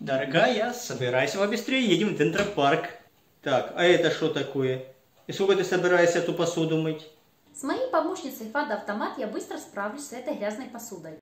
Дорогая, собирайся побыстрее, едем в Дендропарк. Так, а это что такое? И сколько ты собираешься эту посуду мыть? С моей помощницей Фада Автомат я быстро справлюсь с этой грязной посудой.